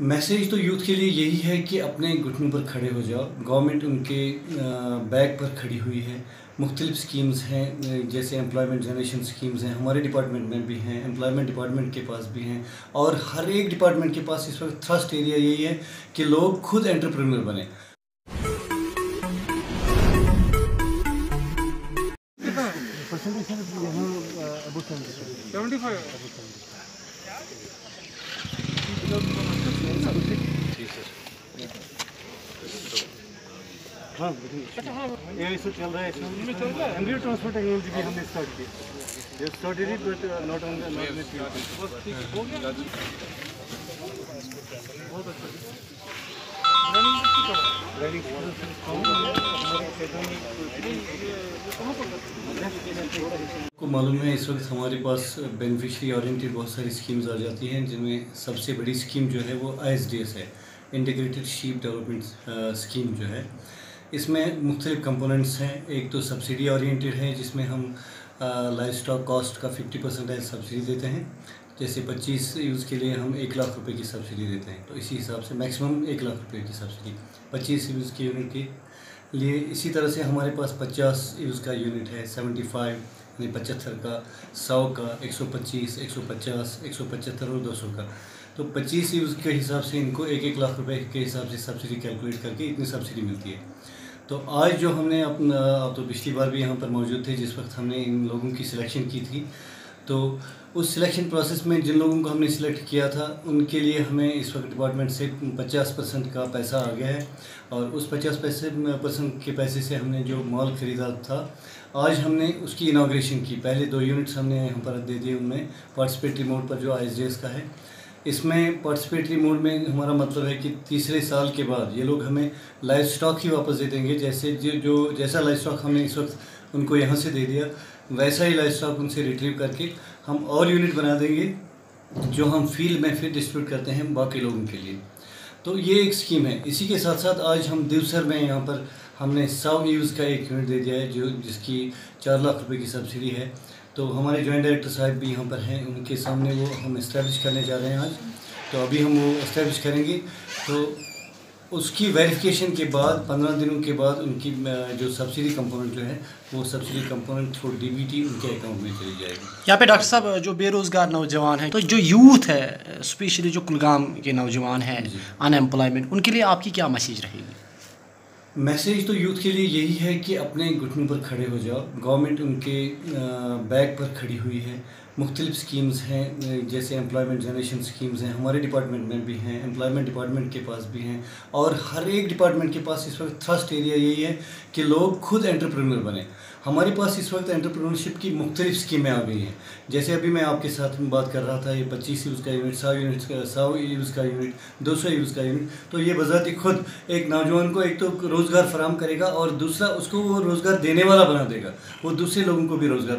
Message तो youth के लिए यही है कि अपने घुटनों पर खड़े हो जाओ। गवर्नमेंट उनके बैक पर खड़ी हुई है। मुख्तलिफ़ स्कीम्स हैं जैसे एम्प्लॉयमेंट जनरेशन स्कीम्स हैं, हमारे डिपार्टमेंट में भी हैं एम्प्लॉयमेंट डिपार्टमेंट के पास भी हैं। और हर एक डिपार्टमेंट के पास इस वक्त थ्रस्ट एरिया यही है कि लोग खुद एंटरप्रेन्योर बने। हाँ ये इशू चल रहा है एंग्री ट्रांसपोर्ट टेक्नोलॉजी भी हमने द नॉट इन अच्छा को मालूम है, इस वक्त हमारे पास बेनिफिशरी ओरिएंटेड बहुत सारी स्कीम्स आ जाती हैं, जिनमें सबसे बड़ी स्कीम जो है वो आई है इंटीग्रेटेड शीप डेवलपमेंट स्कीम जो है। इसमें मुख्तलिफ़ कंपोनेंट्स हैं। एक तो सब्सिडी ओरिएंटेड है, जिसमें हम लाइफ स्टॉक कॉस्ट का 50 परसेंट सब्सिडी देते हैं। जैसे 25 यूज़ के लिए हम एक लाख रुपए की सब्सिडी देते हैं। तो इसी हिसाब से मैक्सिमम एक लाख रुपए की सब्सिडी 25 यूज़ के यूनिट के लिए इसी तरह से हमारे पास 50 यूज़ का यूनिट है 75 यानी पचहत्तर का 100 का 125 150 175 और 200 का। तो 25 यूज़ के हिसाब से इनको एक एक लाख रुपए के हिसाब से सब्सिडी कैलकुलेट करके इतनी सब्सिडी मिलती है। तो आज जो हमने अपना, आप तो पिछली बार भी यहाँ पर मौजूद थे, जिस वक्त हमने इन लोगों की सिलेक्शन की थी तो उस सिलेक्शन प्रोसेस में जिन लोगों को हमने सिलेक्ट किया था, उनके लिए हमें इस वक्त डिपार्टमेंट से 50 परसेंट का पैसा आ गया है और उस 50 पैसे परसेंट के पैसे से हमने जो मॉल ख़रीदा था, आज हमने उसकी इनाग्रेशन की। पहले दो यूनिट्स हमने यहाँ पर दे दिए उनमें पार्टिसिपेटरी मोड पर जो आई का है। इसमें पार्टिसिपेटरी मोड में हमारा मतलब है कि तीसरे साल के बाद ये लोग हमें लाइफ स्टॉक ही वापस दे देंगे, जैसे जो जैसा लाइफ स्टॉक हमें इस वक्त उनको यहाँ से दे दिया। वैसा ही लाइफ स्टॉक उनसे रिट्रीव करके हम और यूनिट बना देंगे, जो हम फ़ील्ड में फिर डिस्ट्रीब्यूट करते हैं बाकी लोगों के लिए। तो ये एक स्कीम है। इसी के साथ साथ आज हम दिवसर में यहाँ पर हमने सौ यूज़ का एक यूनिट दे दिया है, जो जिसकी चार लाख रुपए की सब्सिडी है। तो हमारे जॉइंट डायरेक्टर साहब भी यहाँ पर हैं। उनके सामने वो हम इस्टेब्लिश करने जा रहे हैं आज। तो अभी हम वो इस्टेब्लिश करेंगे। तो उसकी वेरिफिकेशन के बाद पंद्रह दिनों के बाद उनकी जो सब्सिडी कंपोनेंट जो है वो सब्सिडी कंपोनेंट थ्रू डीबीटी उनके अकाउंट में चली जाएगी। यहाँ पे डॉक्टर साहब जो बेरोज़गार नौजवान हैं तो जो यूथ है स्पेशली जो कुलगाम के नौजवान हैं अनएम्प्लॉयमेंट उनके लिए आपकी क्या मैसेज रहेगी? मैसेज तो यूथ के लिए यही है कि अपने घुटनों पर खड़े हो जाओ। गवर्नमेंट उनके बैक पर खड़ी हुई है। मुख्तलिफ़ स्कीम्स हैं, जैसे एम्प्लॉयमेंट जनरेशन स्कीम्स हैं, हमारे डिपार्टमेंट में भी हैं एम्प्लॉयमेंट डिपार्टमेंट के पास भी हैं, और हर एक डिपार्टमेंट के पास इस वक्त थ्रस्ट एरिया यही है कि लोग खुद एंटरप्रेन्योर बने। हमारे पास इस वक्त एंटरप्रेन्योरशिप की मुख्तलिफ़ स्कीमें आ गई हैं। जैसे अभी मैं आपके साथ में बात कर रहा था, ये पच्चीस यूज़ का यूनिट सौ यूनिट का, सौ यूज़ का यूनिट दो सौ यूज़ का यूनिट तो ये बजाती खुद एक नौजवान को एक तो रोज़गार फराम करेगा और दूसरा उसको वो रोज़गार देने वाला बना देगा, वो दूसरे लोगों को भी रोज़गार